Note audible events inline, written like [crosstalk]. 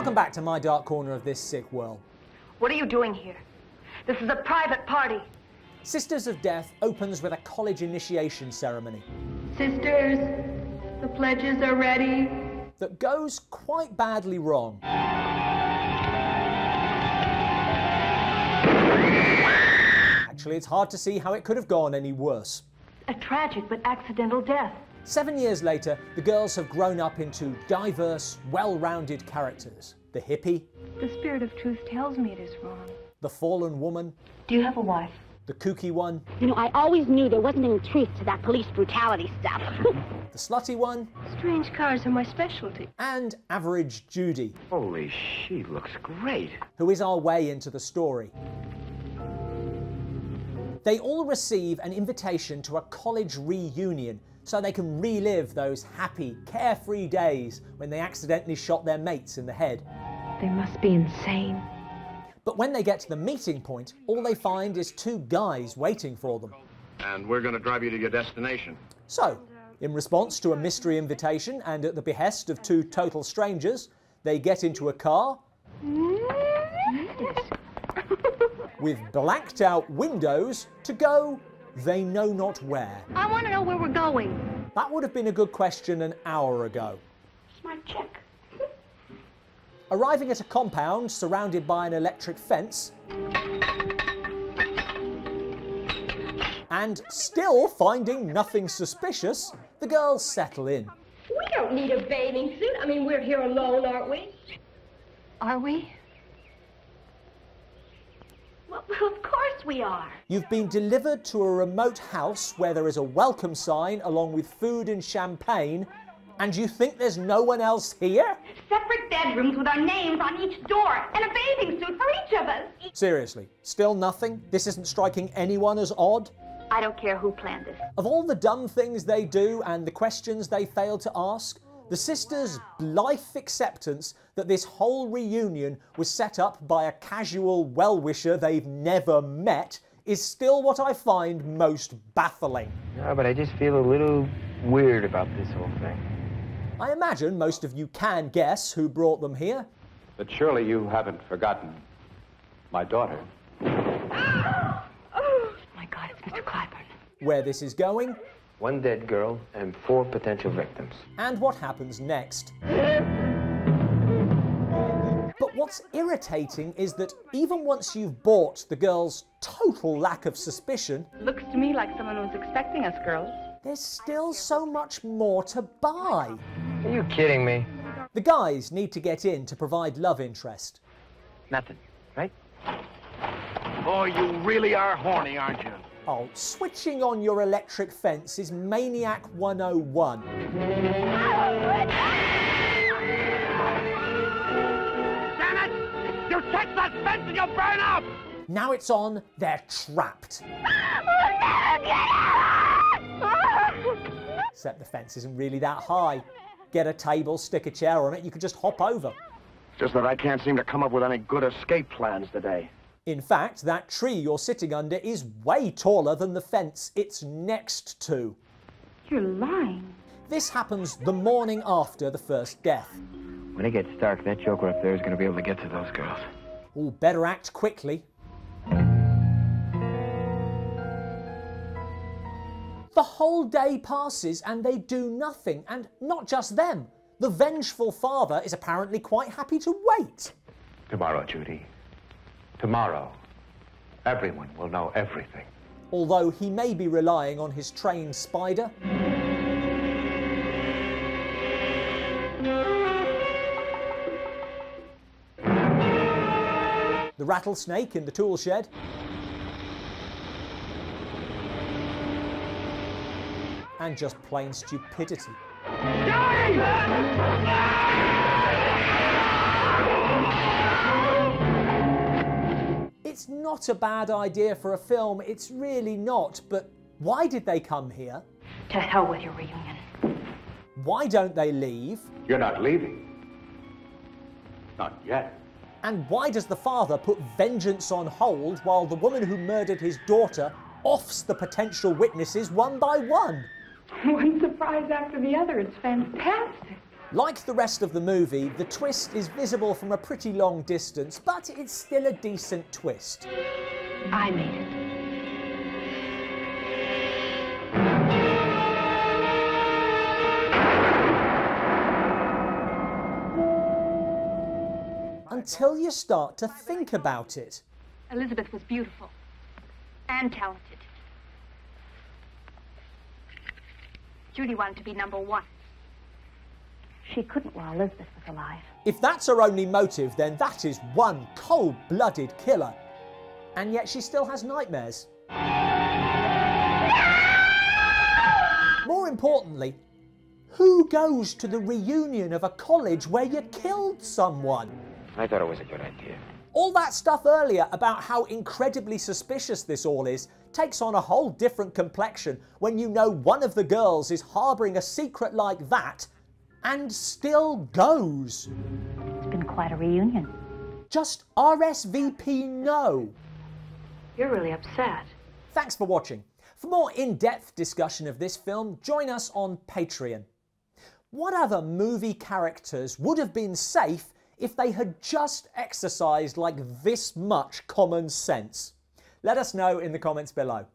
Welcome back to my dark corner of this sick world. What are you doing here? This is a private party. Sisters of Death opens with a college initiation ceremony Sisters, the pledges are ready. that goes quite badly wrong. Actually, it's hard to see how it could have gone any worse. A tragic but accidental death. Seven years later, the girls have grown up into diverse, well rounded characters. The hippie, The spirit of truth tells me it is wrong. the fallen woman, Do you have a wife? the kooky one, You know, I always knew there wasn't any truth to that police brutality stuff. [laughs] the slutty one, Strange cars are my specialty. and average Judy, Holy, she looks great. who is our way into the story. They all receive an invitation to a college reunion so they can relive those happy, carefree days when they accidentally shot their mates in the head. They must be insane. But when they get to the meeting point, all they find is two guys waiting for them. And we're going to drive you to your destination. So, in response to a mystery invitation and at the behest of two total strangers, they get into a car hmm? With blacked out windows to go they know not where. I want to know where we're going. That would have been a good question an hour ago. Smart check. [laughs] Arriving at a compound surrounded by an electric fence, and still finding nothing suspicious, the girls settle in. We don't need a bathing suit. I mean, we're here alone, aren't we? Are we? Well, of course we are. You've been delivered to a remote house where there is a welcome sign along with food and champagne, and you think there's no one else here? Separate bedrooms with our names on each door and a bathing suit for each of us. Seriously, still nothing? This isn't striking anyone as odd? I don't care who planned this. Of all the dumb things they do and the questions they fail to ask, the sisters' blithe acceptance that this whole reunion was set up by a casual well wisher they've never met is still what I find most baffling. No, but I just feel a little weird about this whole thing. I imagine most of you can guess who brought them here. But surely you haven't forgotten my daughter. [gasps] Oh my God, it's Mr. Clyburn. where this is going, One dead girl and four potential victims. and what happens next. But what's irritating is that even once you've bought the girl's total lack of suspicion, Looks to me like someone was expecting us, girls. there's still so much more to buy. Are you kidding me? The guys need to get in to provide love interest. Nothing, right? Boy, you really are horny, aren't you? Oh, switching on your electric fence is Maniac 101. Damn it! You touch that fence and you'll burn up! Now it's on, they're trapped. Except the fence isn't really that high. Get a table, stick a chair on it, you could just hop over. Just that I can't seem to come up with any good escape plans today. In fact, that tree you're sitting under is way taller than the fence it's next to. You're lying. This happens the morning after the first death. When it gets dark, that joker up there is going to be able to get to those girls. All better act quickly. The whole day passes and they do nothing, and not just them. The vengeful father is apparently quite happy to wait. Tomorrow, Judy. Tomorrow, everyone will know everything. Although he may be relying on his trained spider. The rattlesnake in the tool shed. And just plain stupidity. It's not a bad idea for a film, it's really not, but why did they come here? To hell with your reunion. Why don't they leave? You're not leaving. Not yet. And why does the father put vengeance on hold while the woman who murdered his daughter offs the potential witnesses one by one? [laughs] One surprise after the other. It's fantastic. Like the rest of the movie, the twist is visible from a pretty long distance, but it's still a decent twist. I made it. Until you start to think about it. Elizabeth was beautiful and talented. Judy wanted to be number one. She couldn't while Elizabeth was alive. If that's her only motive, then that is one cold blooded killer. And yet she still has nightmares. More importantly, who goes to the reunion of a college where you killed someone? I thought it was a good idea. All that stuff earlier about how incredibly suspicious this all is takes on a whole different complexion when you know one of the girls is harbouring a secret like that and still goes. It's been quite a reunion. Just RSVP no. You're really upset. Thanks for watching. For more in depth discussion of this film, join us on Patreon. What other movie characters would have been safe if they had just exercised like this much common sense? Let us know in the comments below.